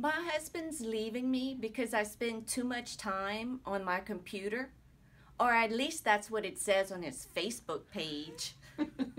My husband's leaving me because I spend too much time on my computer. Or at least that's what it says on his Facebook page.